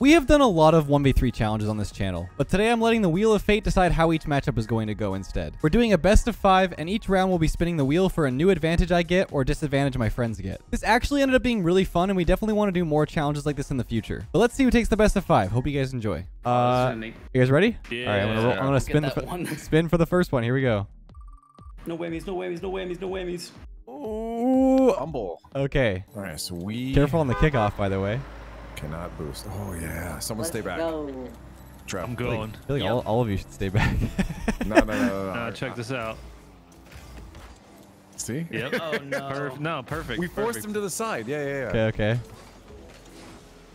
We have done a lot of 1v3 challenges on this channel, but today I'm letting the Wheel of Fate decide how each matchup is going to go instead. We're doing a best of five, and each round we'll be spinning the wheel for a new advantage I get or disadvantage my friends get. This actually ended up being really fun, and we definitely want to do more challenges like this in the future. But let's see who takes the best of five. Hope you guys enjoy. Uh, you guys ready? Yeah. All right, I'm gonna, roll, I'm gonna spin the one. spin for the first one. Here we go. No whammies, no whammies, no whammies, no whammies. Ooh. Humble. Okay. All right, so we Careful on the kickoff, by the way. Cannot boost. Oh yeah, someone stay back. Go. Trap. I'm going. I feel like Yep. all, all of you should stay back. No, no, no, no. no. Uh, check this out. See? Yep. Oh no. Perf- no, perfect. We forced perfect. him to the side. Yeah, yeah, yeah. okay, okay.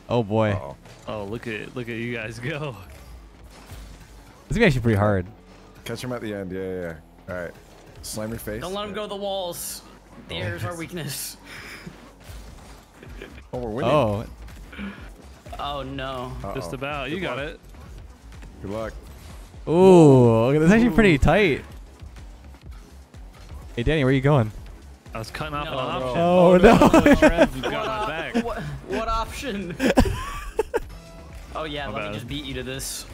Oh boy. Uh-oh. Oh, look at look at you guys go. This is actually pretty hard. Catch him at the end. Yeah, yeah, yeah. All right. Slam your face. Don't let him go to the walls. There's air is our weakness. Oh, we're winning. Oh, Oh no. Uh-oh. Just about. You Good got it. Good luck. ooh, okay, that's actually pretty tight. Hey Danny, where are you going? I was cutting off No. an option. Oh, oh no. Trev got What, my op- back. what, what option? oh yeah, My let bad. me just beat you to this.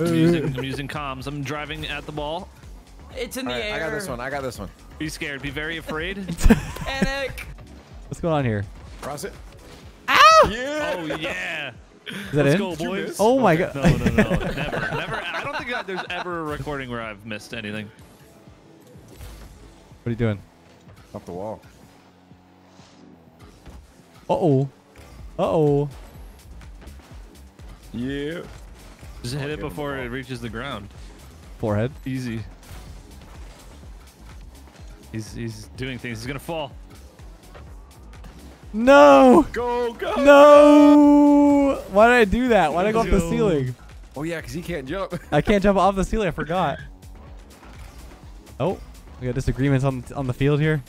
I'm using, I'm using comms. I'm driving at the ball. It's in All the right, air. I got this one. I got this one. Be scared. Be very afraid. Panic. What's going on here? Cross it. Ow! Yeah. oh yeah. Is that Let's in? go, boys. miss? Oh my god. no, no. no, Never, never. I don't think that there's ever a recording where I've missed anything. What are you doing? Off the wall. Uh oh. Uh oh. Yeah. Just hit it before it reaches the ground. Forehead. Easy. He's he's doing things. He's gonna fall. No! Go, go. No! Why did I do that? Why did I go off the ceiling? Oh yeah, because he can't jump. I can't jump off the ceiling. I forgot. Oh, we got disagreements on on the field here.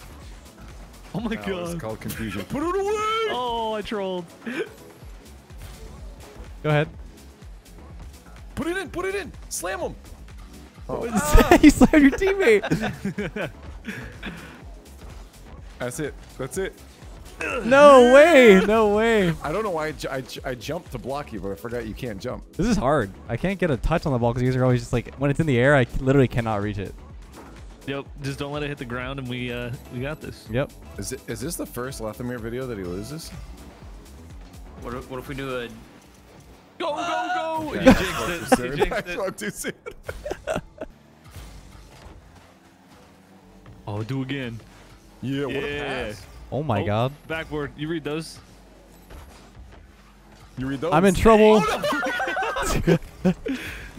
Oh my god. it's god. called confusion. Put it away. Oh, I trolled. Go ahead. Put it in. Put it in. Slam him. Oh, you slammed your teammate. That's it. That's it. No way. No way. I don't know why I, I, I jumped to block you, but I forgot you can't jump. This is hard. I can't get a touch on the ball because you guys are always just like when it's in the air. I literally cannot reach it. Yep. Just don't let it hit the ground, and we uh we got this. Yep. Is it? Is this the first Lethamyr video that he loses? What if, what if we do a? Go go go! Okay. You jinxed it. You jinxed I it. spoke too soon. Oh, do again. Yeah. What a pass. Oh my Oh, god. Backboard. You read those. You read those? I'm in trouble.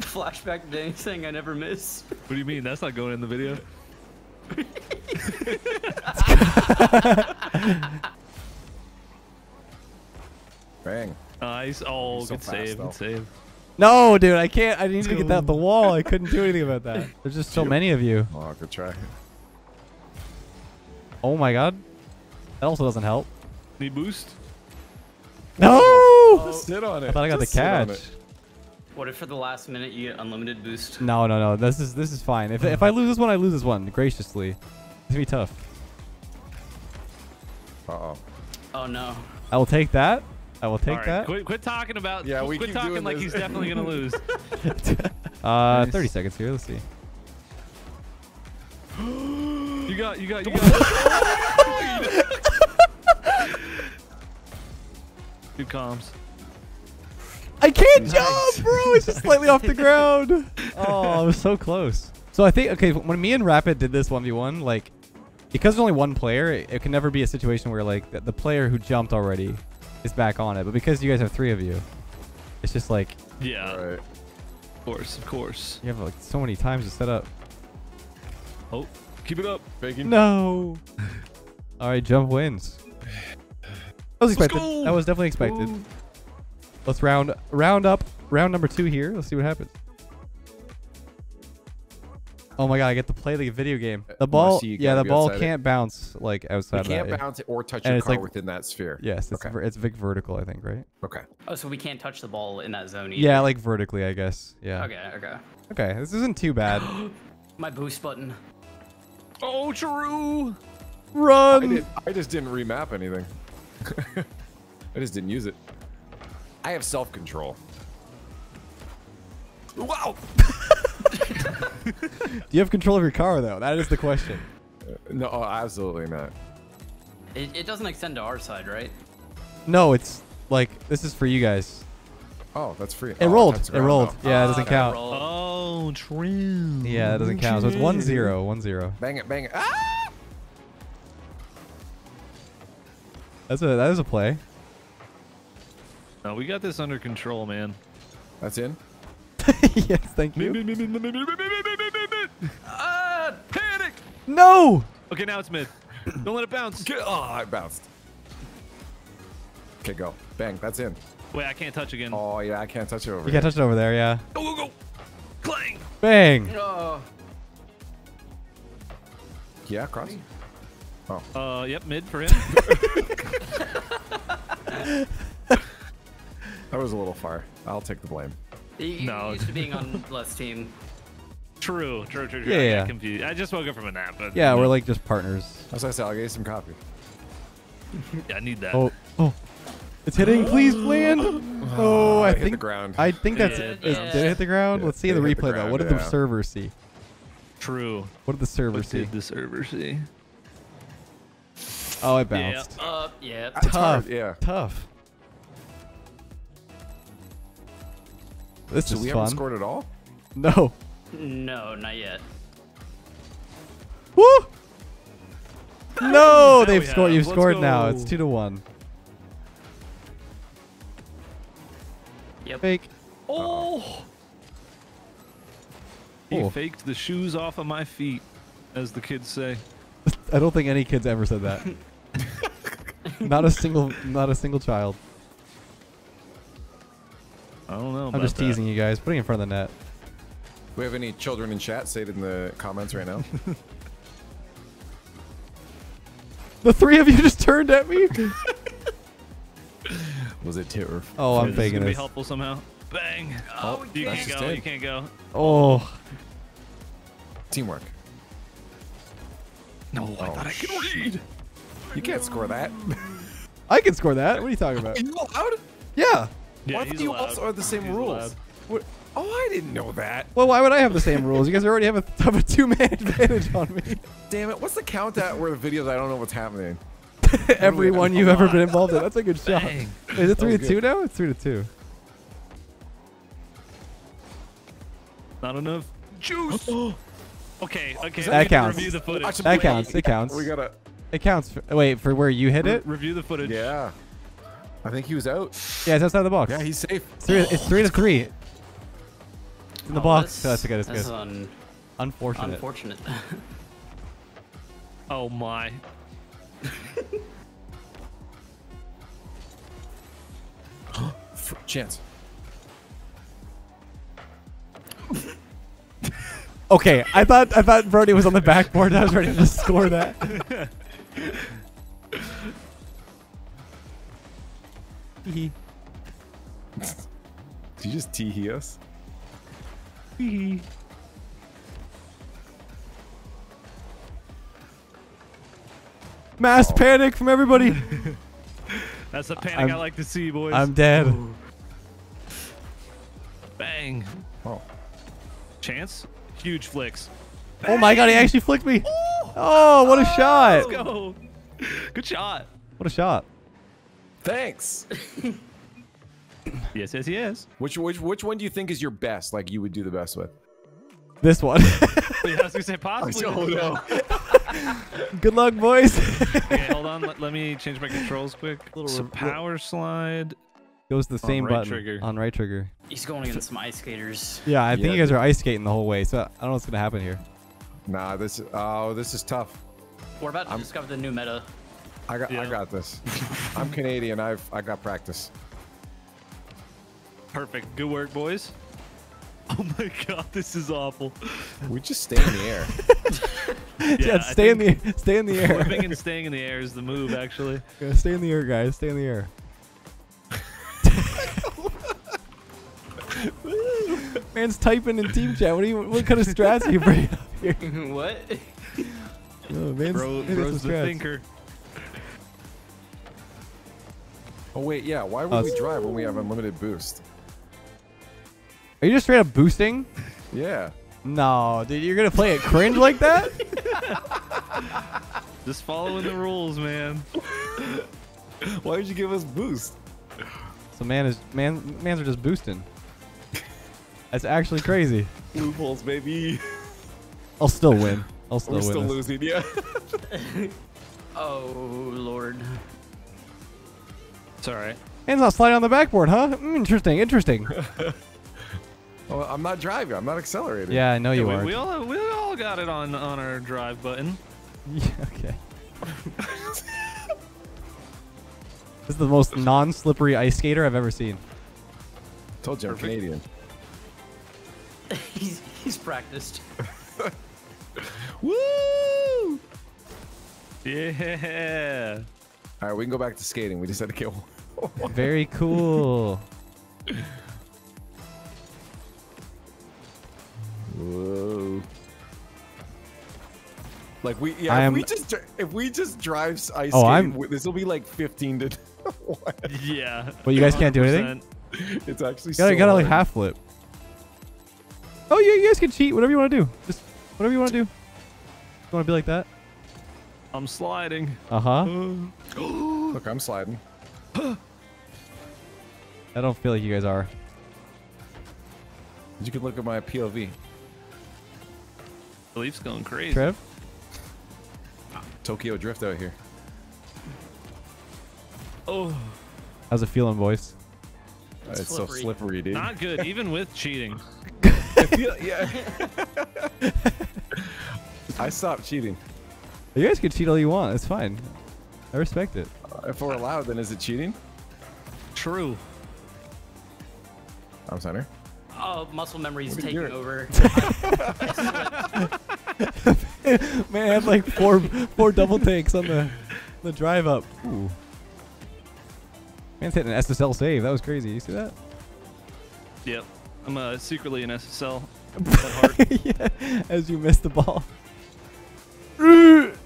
Flashback to Danny saying I never miss. What do you mean? That's not going in the video. Bang. Nice. Oh, You're so good fast, save. though. Good save. No, dude, I can't. I need to get that off the wall. I couldn't do anything about that. There's just so many of you. Oh, good try. Oh my god. That also doesn't help. Need boost? No! Sit on it. I thought I got Just the sit catch. What if for the last minute you get unlimited boost? No, no, no. This is this is fine. If if I lose this one, I lose this one graciously. It's gonna be tough. Uh-oh. Oh no. I will take that. I will take All right, that. Quit, quit talking about. Yeah, we quit keep talking doing like this. he's definitely gonna lose. Uh, Nice. 30 seconds here. Let's see. You got. You got. You got. Good comms. I can't jump, bro. It's just slightly off the ground. Oh, I was so close. So I think okay, when me and Rapid did this 1v1, like because there's only one player, it, it can never be a situation where like the, the player who jumped already is back on it. But because you guys have three of you, it's just like Yeah. All right. Of course. Of course. you have like so many times to set up. Oh, keep it up. Bacon. No. All right, jump wins. That was expected. go. That was definitely expected. Ooh. Let's round round up round number two here. Let's see what happens. Oh my god, I get to play the video game. Uh, the ball, you yeah, the ball can't bounce like outside You of can't that. bounce it or touch And your car like- within that sphere. Yes, it's Okay. it's Vic vertical, I think, right? Okay. Oh, so we can't touch the ball in that zone either. Yeah, like vertically, I guess. Yeah. Okay, okay. Okay, this isn't too bad. My boost button. Oh, true. I, Run! did, I just didn't remap anything. I just didn't use it. I have self control. Wow. Do you have control of your car though? That is the question. Uh, no, oh, absolutely not. It, it doesn't extend to our side, right? No, it's like this is for you guys. Oh, that's free. It Oh, rolled. It rolled. though. Yeah, it Oh, doesn't count. roll. Oh, true. Yeah, it doesn't count. So it's one zero. One zero. Bang it, bang it. Ah! That's a that is a play. No, we got this under control, man. That's in. yes, thank you. Ah, panic! No. Okay, now it's mid. Don't let it bounce. Get, oh, I bounced. Okay, go. Bang. That's in. Wait, I can't touch again. Oh yeah, I can't touch it over You here. can't touch it over there. Yeah. Go, go, go. Clang. Bang. Oh. Yeah, cross. Oh. Uh, yep, mid for him. That was a little far. I'll take the blame. You, No. no. used to being on less team. true, true, true, true. Yeah, I yeah. got confused. I just woke up from a nap, but Yeah, we're like just partners. As I said, I'll get you some coffee. yeah, I need that. Oh. It's hitting. Please land. Oh, I it hit think the ground. I think that's Yeah, it. it Is- does. Did it hit the ground? Yeah, Let's see it the hit the replay though. ground, What did the yeah. server see? True. What did the server What see? did the server see? Oh, it Yeah. bounced. Uh, yeah. That's Tough. hard, yeah. Tough. This So is we haven't scored at all. No. No, not yet. Woo! No, they've we scored. have. You've Let's scored now. It's go. two to one. Yep. Fake. Oh! He Oh. faked the shoes off of my feet, as the kids say. I don't think any kids ever said that. not a single, not a single child. I don't know. I'm about just that. teasing you guys. Putting it in front of the net. Do we have any children in chat? Say it in the comments right now. The three of you just turned at me. Was it terror? Oh, I'm Is this faking gonna be helpful somehow. Bang! Oh, oh you can't go. it. You can't go. Oh, Teamwork. No, I Oh, thought I could read. You can't score that. I can score that. What are you talking about? Are you allowed? Yeah. Yeah, Why do you allowed. also are the same He's rules? What? Oh, I didn't know that. Well, why would I have the same rules? You guys already have a, have a two-man advantage on me. Damn it! What's the count at where the videos I don't know what's happening? Every one you've ever been involved in. That's a good shot. Bang. Is it three to two now? It's three to two. Not enough juice. okay, okay. That counts. Review the footage. That counts. It counts. We gotta. It counts. For, wait, for where you hit Re- it? review the footage. Yeah. I think he was out. Yeah, it's outside the box. Yeah, he's safe. It's three, it's three to three. In the Oh, box. That's oh, good. That's That's good. un- Unfortunate. unfortunate. Oh my. F- chance. Okay, I thought I thought Brody was on the backboard. I was ready to score that. Hee Did you just tee hee us? Mass Oh. panic from everybody. That's the panic I'm- I like to see, boys. I'm dead. Bang. Oh. Chance. Huge flicks. Oh my god, he actually flicked me. Oh, what a ah, shot. Let's go. Good shot. What a shot. Thanks. Yes, yes, yes. which which which one do you think is your best? Like you would do the best with? This one. Wait, I was gonna say possibly. Oh, no. Good luck, boys. okay, hold on. Let, let me change my controls quick. Little so re- power slide. Goes the same right button trigger. on right trigger. He's going against some ice skaters. Yeah, I think Yeah. you guys are ice skating the whole way, so I don't know what's gonna happen here. Nah, this oh this is tough. We're about to I'm- discover the new meta. I got I got this. I'm Canadian. I've I got practice. Perfect. Good work, boys. Oh my god, this is awful. We just stay in the air. Yeah, I stay in think the stay in the air. Flipping and staying in the air is the move, actually. Yeah, stay in the air, guys. Stay in the air. Man's typing in team chat. What, do you, what kind of strats are you bringing up here? what? Oh, man's Bro, hitting bro's the strats. thinker. Oh wait, yeah. Why would Uh, we drive when we have unlimited boost? Are you just straight up boosting? Yeah. No, dude, you're gonna play it cringe like that? Just following the rules, man. Why did you give us boost? So man is man mans are just boosting. That's actually crazy. Loopholes, baby. I'll still win. I'll still We're win. still this. losing, yeah. Oh lord. It's all right. Man's not sliding on the backboard, huh? Mm, interesting, interesting. well, I'm not driving. I'm not accelerating. yeah, I know you we, are. we all we all got it on on our drive button. Yeah, okay. this is the most non-slippery ice skater I've ever seen. Told you I'm Perfect. Canadian. he's he's practiced. Woo! Yeah. All right, we can go back to skating. We just had to kill. one. Very cool. Whoa. Like we, yeah. I if am- we just dri- if we just drive ice Oh, skating, I'm- this will be like 15 to. one. Yeah. But you guys can't do anything? it's actually You gotta, so gotta like half flip. Oh, yeah, you guys can cheat. Whatever you want to do. Just whatever you want to do. You want to be like that? I'm sliding. Uh huh. Look, I'm sliding. I don't feel like you guys are. You can look at my POV. The leaf's going crazy. Trev? Tokyo Drift out here. Oh, How's it feeling, boys? It's It's, so slippery. slippery, dude. not good. Even with cheating. I feel, yeah. I stopped cheating. You guys can cheat all you want. It's fine. I respect it. Uh, If we're allowed, then is it cheating? True. I'm center. Oh, muscle memory's What are you taking over. Man, I had like four four double takes on the the drive up. Ooh. Man's hitting an SSL save. That was crazy. You see that? Yep. I'm uh, secretly an SSL at heart. yeah. As you missed the ball.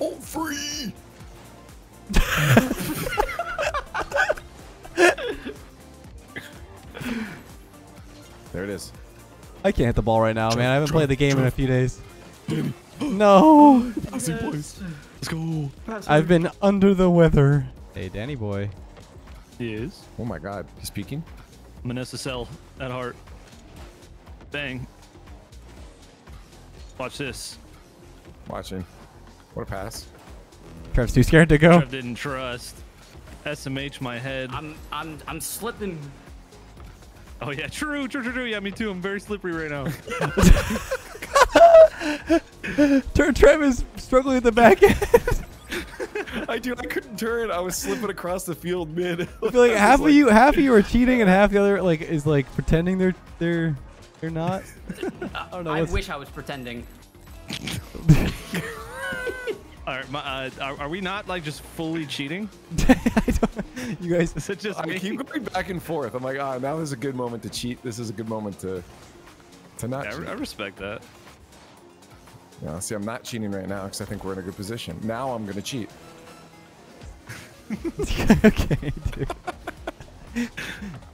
Oh, free! Is. I can't hit the ball right now, man. I haven't played the game in a few days. no. boys. Let's go. I've been under the weather. Hey, Danny boy. He is. Oh my god, he's peeking. I'm an SSL at heart. Bang. Watch this. Watching. What a pass. Trev's too scared to go. Trev didn't trust. SMH my head. I'm I'm I'm slipping. Oh yeah, true, true, true, true. Yeah, me too. I'm very slippery right now. turn Trev is struggling at the back end. I do. I couldn't turn. I was slipping across the field mid. I feel like half of you, half of you are cheating, and half the other like is like pretending they're they're they're not. I don't know. I what's- wish I was pretending. All right, my, uh, are, are we not like just fully cheating? I don't, you guys. Is it just I me? keep going back and forth. I'm like, ah, now is a good moment to cheat. This is a good moment to to not Yeah, I, cheat. I respect that. Yeah, see, I'm not cheating right now because I think we're in a good position. Now I'm gonna cheat. okay, dude.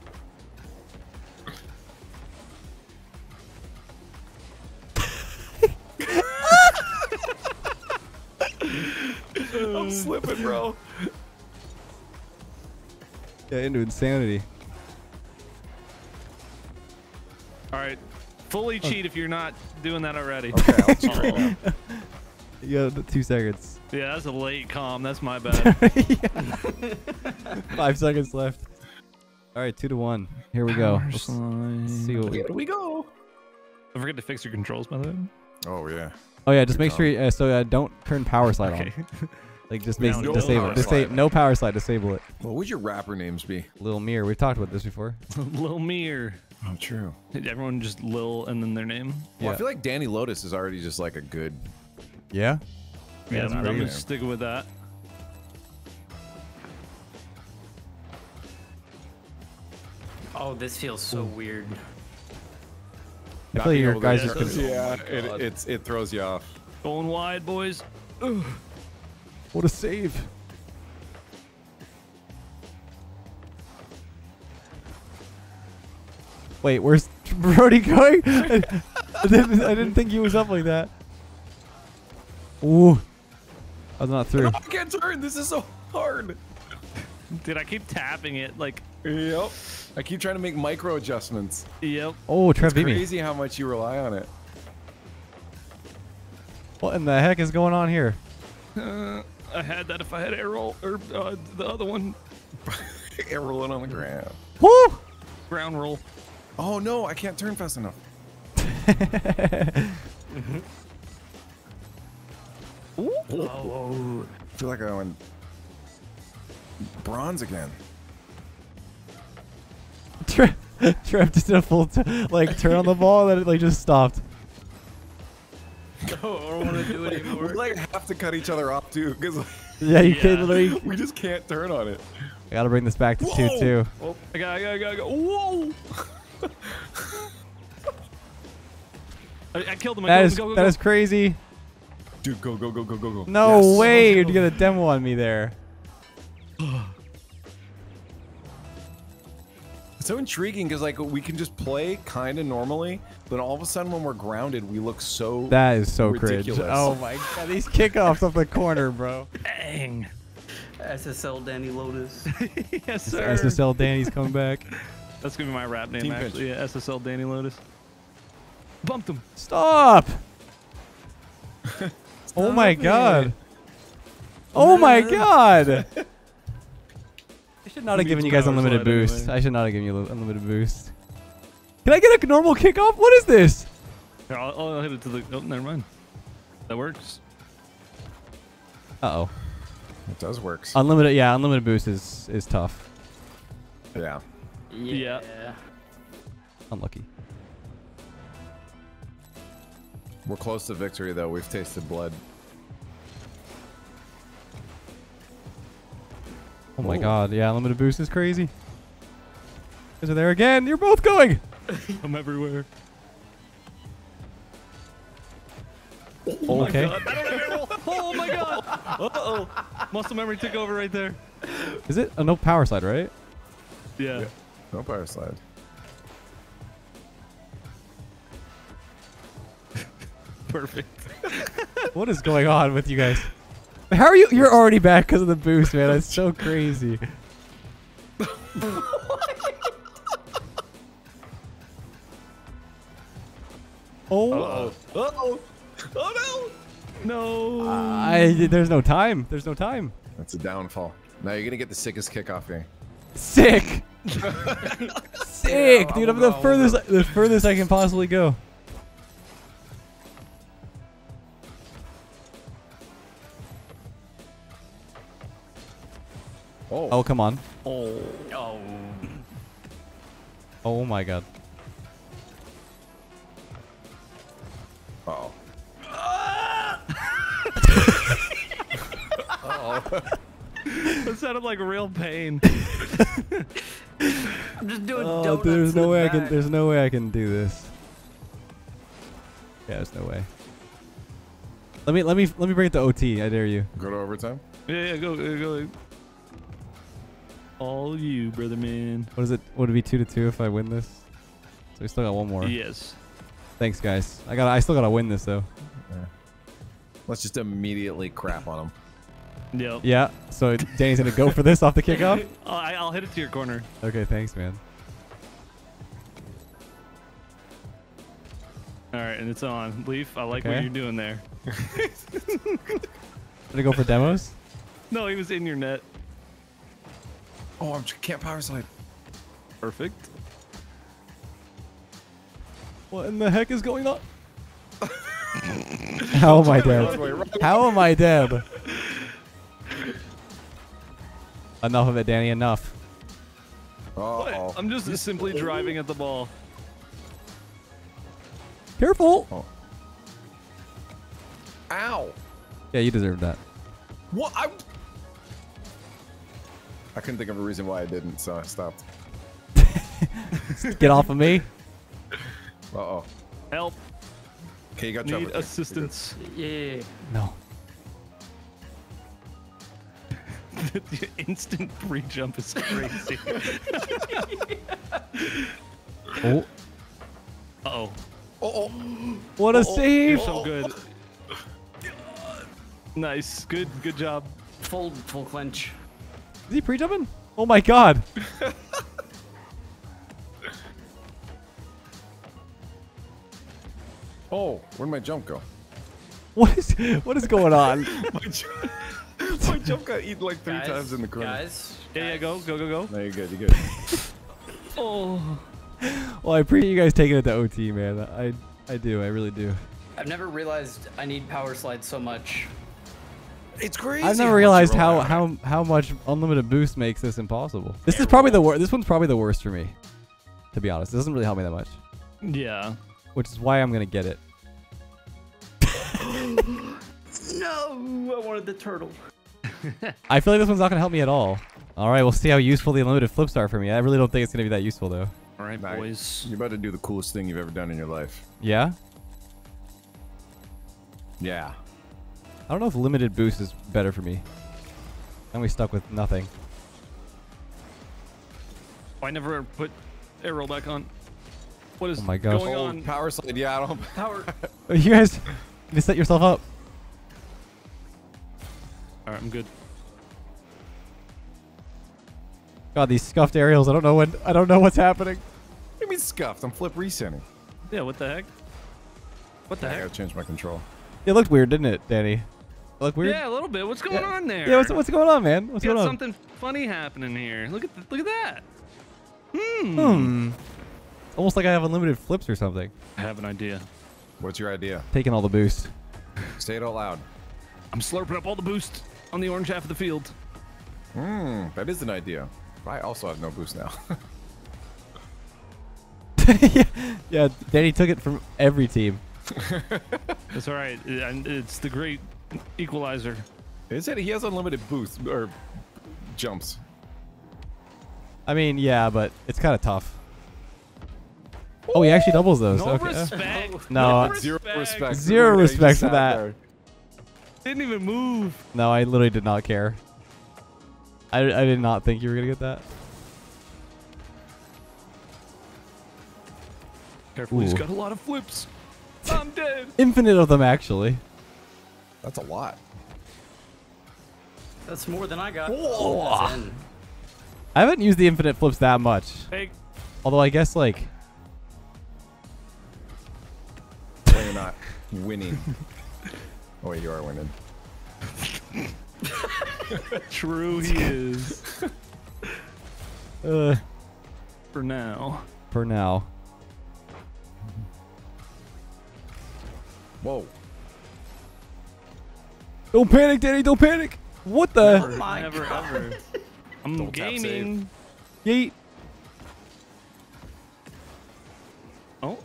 I'm slipping, bro. Yeah, into insanity. All right, fully oh. cheat if you're not doing that already. Okay, I'll cheat right now. You got the two seconds. Yeah, that's a late calm. That's my bad. Five seconds left. All right, two to one. Here we go. Let's see what we. Here we go. Don't forget to fix your controls, by the way. Oh yeah. Oh yeah, just make call. sure. You, uh, so uh, don't turn power slide Okay. on. Like just No, no disable. power Disa- slide. no power slide. Disable it. What would your rapper names be? Lil Mir. We've talked about this before. Lil Mir. Oh, true. Everyone just Lil and then their name. Well, Yeah. I feel like Danny Lotus is already just like a good. Yeah. Yeah, that's I'm, I'm pretty gonna stick with that. Oh, this feels so weird. I feel your guys are confused. Yeah, oh it, it's, it throws you off. Going wide, boys. Ugh. What a save. Wait, where's Brody going? I, I, didn't, I didn't think he was up like that. Ooh. I was not through. I can't turn. This is so hard. Dude, I keep tapping it. Like, Yep. I keep trying to make micro adjustments. yep. Oh, Trev It's beat me. crazy how much you rely on it. What in the heck is going on here? Uh, I had that if I had air roll or uh, the other one, Air rolling on the ground. Woo! ground roll. Oh no, I can't turn fast enough. Oh, I feel like I went bronze again. Trev, Trev just did a full t- like turn on the ball and then it like just stopped. oh, I don't want to do it We anymore. like have to cut each other off too, because Yeah, you Yeah. can literally. we just can't turn on it. I gotta bring this back to two Whoa! two. Oh, I got, I got, I got, I got. Whoa! I, I killed him. I That killed is him. Go, go, that go. is crazy. Dude, go go go go go go. No Yes. way, you're gonna demo on me there. So intriguing because like we can just play kind of normally, but all of a sudden when we're grounded, we look so. That is so Ridiculous. cringe. Oh my god, these kickoffs off the corner, bro. Dang. SSL Danny Lotus. yes, sir. SSL Danny's coming back. That's gonna be my rap name, Team actually. Yeah, SSL Danny Lotus. Bumped him. Stop! oh my it. god. Oh my god. I should not have given you guys unlimited boost. anyway. I should not have given you unlimited boost. Can I get a normal kickoff? What is this? Here, I'll, I'll hit it to the. Oh, never mind. That works. Uh oh. It does work. Unlimited, yeah, unlimited boost is is tough. yeah. Yeah. Unlucky. We're close to victory though. We've tasted blood. Oh my Whoa. god, yeah, limited boost is crazy. Is it there again? You're both going. I'm everywhere. Oh okay. God, I don't have arrow. Oh my god. Uh oh. Muscle memory took over right there. Is it a no power slide, right? Yeah. No power slide. Perfect. What is going on with you guys? How are you? You're already back because of the boost, man. That's so crazy. oh, Uh-oh. Uh-oh. Oh No. I, there's no time. There's no time. That's a downfall. Now you're gonna get the sickest kickoff here. Sick. Sick, Yeah, dude. I'm I'm the furthest, the furthest I can possibly go. Oh. Oh, come on. Oh. Oh. Oh my god. Uh-oh. oh That sounded like real pain. I'm just doing Oh, donuts there's no the way I can. There's no way I can do this. Yeah, there's no way. Let me let me let me bring it to OT. I dare you. Go to overtime. Yeah, yeah, go, go, go. All you, brother man. What is it? Would it be two to two if I win this? So we still got one more. Yes. Thanks, guys. I got. I still gotta win this though. Let's just immediately crap on him. Yep. Yeah. So Danny's gonna go for this off the kickoff. I'll, I- I'll hit it to your corner. Okay. Thanks, man. All right, and it's on. Leaf, I like what you're doing there. Gonna go for demos. No, he was in your net. Oh, I can't power slide. Perfect. What in the heck is going on? How am I dead? How am I dead? Enough of it, Danny. Enough. Uh-oh. I'm just simply driving at the ball. Careful. Oh. Ow! Yeah, you deserve that. What? I... I couldn't think of a reason why I didn't, so I stopped. Get off of me. Uh-oh. Help. Okay, you got Need Trevor. Assistance. Yeah. No. the instant pre jump is crazy. Oh, Uh-oh. Oh, what a You're so good. Nice. Good. Good job. Full full clench. Is he pre-jumping? Oh my god. oh, where'd my jump go? What is what is going on? my, jump, my jump got eaten like three guys, times in the corner. Guys. Yeah, yeah. Go, go, go, go. No, you're good. You're good. Oh. Well, I appreciate you guys taking it to OT, man. I I do. I really do. I've never realized I need power slide so much. It's crazy. I've never realized how, how how much unlimited boost makes this impossible. This is probably the worst. This one's probably the worst for me, to be honest. It doesn't really help me that much, Yeah. which is why I'm gonna get it. No, I wanted the turtle. I feel like this one's not gonna help me at all. All right, we'll see how useful the unlimited flips are for me. I really don't think it's gonna be that useful though. All right, Nah, boys. You're about to do the coolest thing you've ever done in your life. Yeah. Yeah. I don't know if limited boost is better for me. Then we stuck with nothing. I never put arrow back on. What is Oh my gosh. going Oh, on? power slide. Yeah, I don't. Power. You guys need to set yourself up. All right, I'm good. God, these scuffed aerials. I don't know when. I don't know what's happening. What do you mean scuffed? I'm flip resetting. Yeah. What the heck? What the I heck? gotta change my control. It looked weird, didn't it, Danny? It looked weird. Yeah, a little bit. What's going Yeah. on there? Yeah. What's what's going on, man? What's You going on? something funny happening here. Look at th- look at that. Hmm. Hmm. It's almost like I have unlimited flips or something. I have an idea. What's your idea? Taking all the boost. Say it out loud. I'm slurping up all the boost on the orange half of the field. Hmm, that is an idea. I also have no boost now. yeah, yeah. Danny took it from every team. That's all right. And it's the great equalizer. Is it? He has unlimited boost or jumps. I mean, yeah, but it's kind of tough. Oh, he actually doubles those. No okay. respect. No, No Zero respect. Zero Look at how he respect for that. there. Didn't even move. No, I literally did not care. I, I did not think you were gonna get that. Careful, he's Ooh. got a lot of flips. I'm dead. Infinite of them, actually. That's a lot. That's more than I got. Whoa. I haven't used the infinite flips that much. Hey, Although I guess like Well, you're not winning. oh wait, you are winning. true he is. uh, For now. for now. Whoa. Don't panic, Danny. Don't panic. What the? Never, oh my never God. ever. I'm Double tap gaming. Yeet. Oh,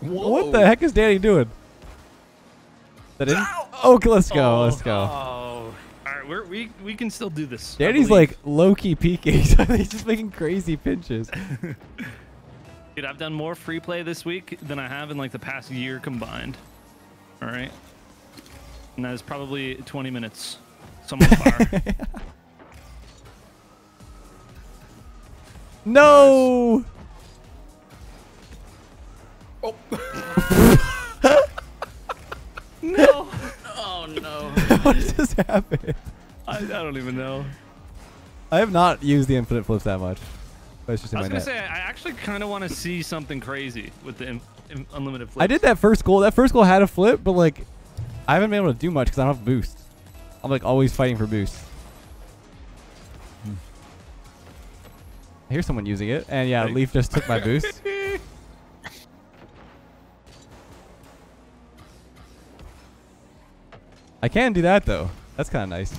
Whoa. What the heck is Danny doing? Is that in? Oh, okay, let's go. Oh, let's go. Oh. all right. We're, we we can still do this. I Danny's like low key peeking. He's just making crazy pinches. dude. I've done more free play this week than I have in like the past year combined. All right, and that is probably 20 minutes. Somewhat far. No. Oh. oh. no, Oh no. what just happened? I, I don't even know. I have not used the infinite flips that much. But it's just in I my was gonna net. say I actually kind of want to see something crazy with the in, in unlimited flips. I did that first goal. That first goal had a flip, but like, I haven't been able to do much because I don't have boost. I'm like always fighting for boost. Hmm. I hear someone using it, and yeah, Leaf just took my boost. I can do that though. That's kind of nice.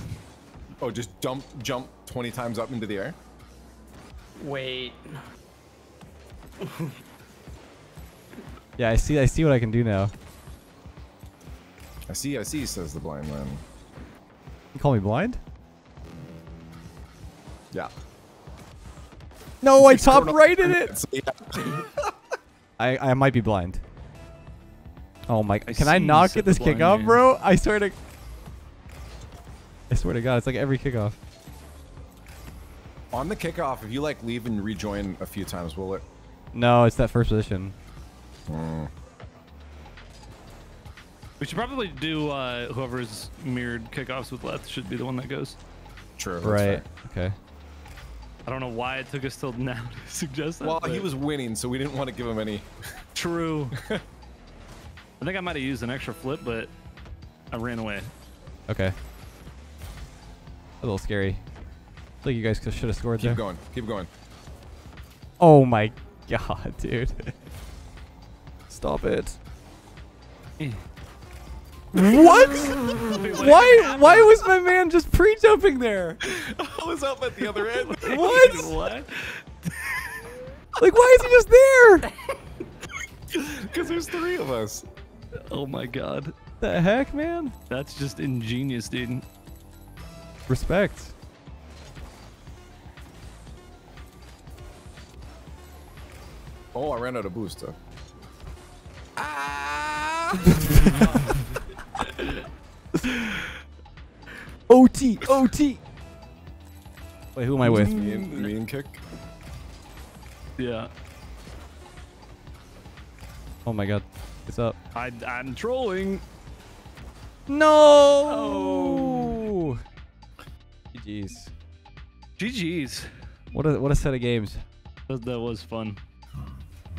Oh, just jump, jump 20 times up into the air. Wait. Yeah, I see. I see what I can do now. I see, I see, says the blind man. You call me blind? Yeah. No, I top going up- right in it. So, yeah. I I might be blind. Oh my! I can I see, not get this blind kickoff, man. bro? I swear to. I swear to God, it's like every kickoff. On the kickoff, if you like leave and rejoin a few times, will it? No, it's that first position. We should probably do uh, whoever's mirrored kickoffs with left should be the one that goes. True. Right. Okay. I don't know why it took us till now to suggest that. Well, he was winning, so we didn't want to give him any. true. I think I might have used an extra flip, but I ran away. Okay. A little scary. I think you guys should have scored Keep there. going. Keep going. Oh my god, dude. Stop it. What? why? Why was my man just pre-jumping there? I was up at the other end. What? what? Like, why is he just there? Because there's three of us. Oh my god. The heck, man? That's just ingenious, dude. Respect. Oh, I ran out of boost. Huh? OT, OT. Wait, who am I with? Me and, me and kick. Yeah. Oh my god. It's up. I, I'm trolling. No. Oh. GG's. GG's. What a what a set of games. That, that was fun.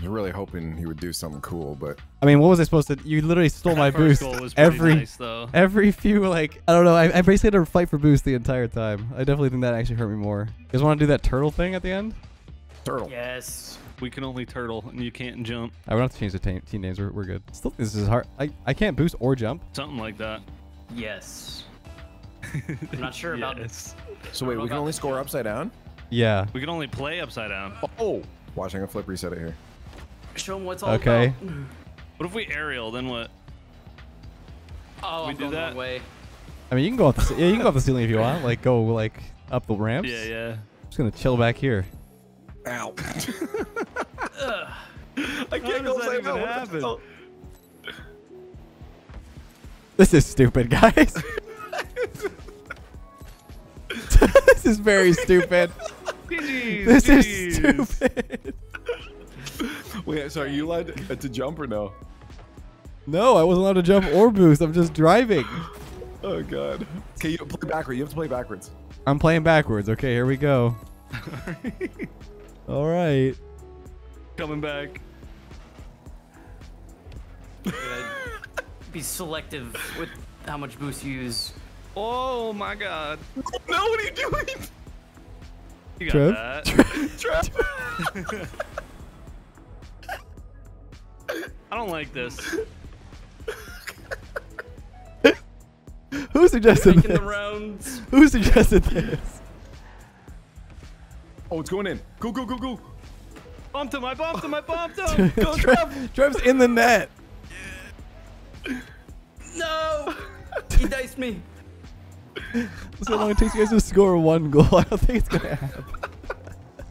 You're really hoping he would do something cool, but I mean, what was I supposed to? You literally stole my First boost goal was every nice, though. every few like I don't know. I, I basically had to fight for boost the entire time. I definitely think that actually hurt me more. You guys want to do that turtle thing at the end? turtle. Yes. We can only turtle, and you can't jump. I don't have to change the ta- team names. We're, we're good. Still, this is hard. I, I can't boost or jump. Something like that. Yes. I'm not sure about Yes. So wait, we can only score upside down. Yeah. We can only play upside down. Oh, watching a flip reset it here. Show him what's all Okay. about. What if we aerial? Then what? Oh, We I'm do that? way. I mean, you can go off the yeah, you can go off the ceiling if you want. Like go like up the ramps. Yeah, yeah. I'm just gonna chill back here. Ow. I can't does go that even. What the happen? hell? This is stupid, guys. this is very stupid. This is stupid. Wait, so are you allowed to, to jump or no? No, I wasn't allowed to jump or boost. I'm just driving. Oh god. Okay, you play backwards. You have to play backwards. I'm playing backwards. Okay, here we go. All right. Coming back. Be selective with how much boost you use. Oh my god. No, what are you doing? You got Trev? that. Trap. I don't like this. Who suggested Making this? the rounds. Who suggested this? Oh, it's going in. Go, go, go, go. Bumped him, I bumped him, I bumped him. Go, Trev. Trev's in the net. No! he diced me. That's how long it takes you guys to score one goal. I don't think it's gonna happen.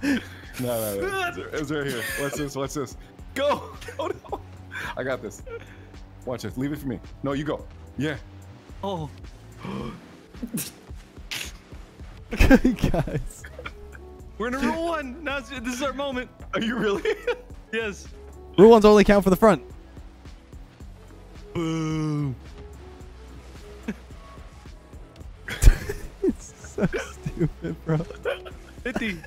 No, no, no. It's, it's right here. Watch this. Watch this. Go. Oh no. I got this. Watch this. Leave it for me. No, you go. Yeah. Oh. Okay, guys. We're in a rule one. Now this is our moment. Are you really? Yes. Rule ones only count for the front. Boo. It's so stupid, bro. 50.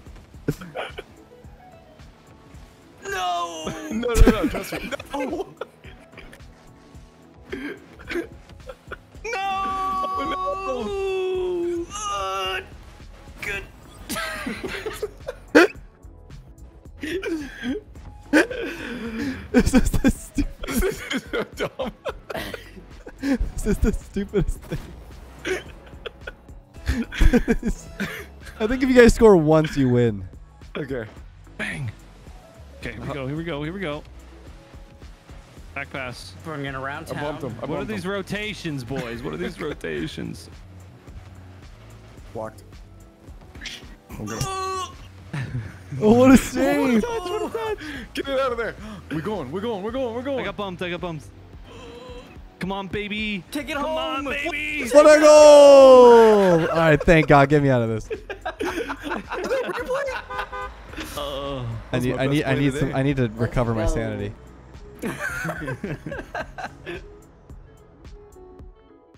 No! no, no, no. Trust me. No. No. Uh, good. This is the stupid. this is so dumb. This is the stupidest thing. I think if you guys score once, you win. Okay. Go. Here we go. Here we go. Back pass. Running around I bumped him. I What are these him. rotations, boys? What are these rotations? Blocked. I'm gonna Oh, what a save! get it out of there. We're going. We're going. We're going. We're going. I got bumped. I got bumped. Come on, baby. Take it Come home. on, baby. What a goal! All right, thank God. Get me out of this. Oh. I need, I need, I need some. I need to recover my sanity.